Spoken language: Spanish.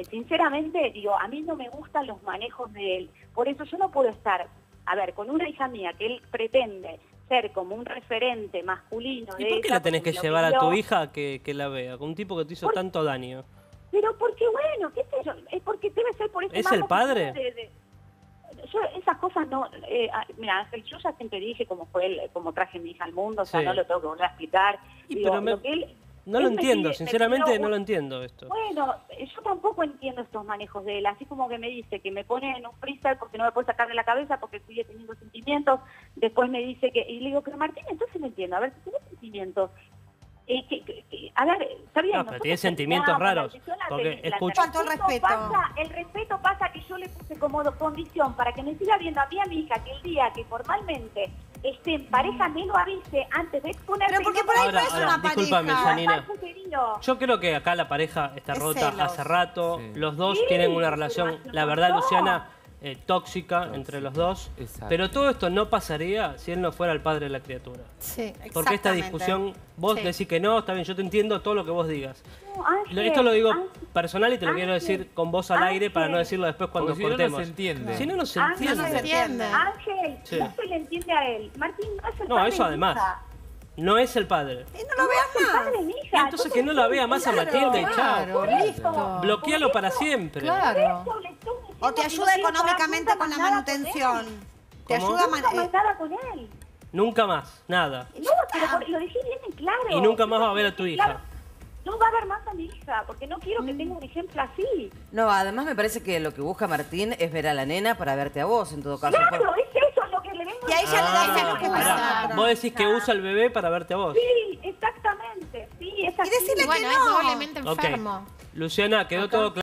eh, sinceramente, digo, a mí no me gustan los manejos de él. Por eso yo no puedo estar, a ver, con una hija mía que él pretende ser como un referente masculino ¿Y de por qué la tenés que llevar a tu hija que, que la vea? Con un tipo que te hizo Por- tanto daño. Pero porque, bueno, qué sé yo, es porque debe ser por ese ¿Es el padre? tiene de- de- yo esas cosas no, eh, ah, mira yo ya siempre dije cómo fue él, cómo traje a mi hija al mundo, o sea, Sí. no lo tengo que volver a explicar. Y Digo, pero me- lo que él- No lo entiendo, sinceramente no lo entiendo esto. Bueno, yo tampoco entiendo estos manejos de él, así como que me dice que me pone en un freestyle porque no me puede sacar de la cabeza porque sigue teniendo sentimientos, después me dice que, y le digo, pero Martín, entonces no entiendo, a ver, si tienes sentimientos, eh, que, que- que- a ver, está bien. No, pero tiene sentimientos raros, porque escucha- el respeto. Pasa, el respeto pasa que yo le puse como condición para que me siga viendo a mí a mi hija que el día que formalmente esté en pareja me lo avise antes de exponerse. Pero porque por ahí Ahora, no es ahora, una discúlpame, pareja. Janina. Yo Yo creo que acá la pareja está Es rota celos. hace rato. Sí. Los dos Sí, tienen una relación, la verdad. Luciana, eh, tóxica entre los dos. Exacto. Pero todo esto no pasaría si él no fuera el padre de la criatura. Sí. Porque esta discusión, vos Sí. decís que no, está bien, yo te entiendo todo lo que vos digas. No, Ángel, Esto lo digo Ángel, personal y te lo quiero decir con voz al aire para no decirlo después cuando Porque si no, no se entiende. Si no, no se Ángel, entiende. no se entiende. Ángel, Sí. no se le entiende a él. Martín no es el No, padre eso de mi además. hija. No es el padre. Y no lo veas padre más. hija. Entonces que no la vea más a Claro, Matilde y chao. claro, eso. Bloquealo por para eso, siempre. Claro. O te ayuda económicamente con la manutención. Te ayuda a Nunca man- más nada con él. Nunca más, nada. No, pero por- lo dije bien en claro. Y nunca más va a ver a tu hija. No va a ver más a mi hija, porque no quiero que tenga un ejemplo así. No, además me parece que lo que busca Martín es ver a la nena para verte a vos, en todo caso. Claro, es eso lo que le vengo Y a ella le da celos que Ah, nosotros. Vos decís que usa el bebé para verte a vos. Sí, exactamente. Sí, es así. decirle Y bueno, que es no. doblemente Ok. enfermo. Luciana, quedó todo claro.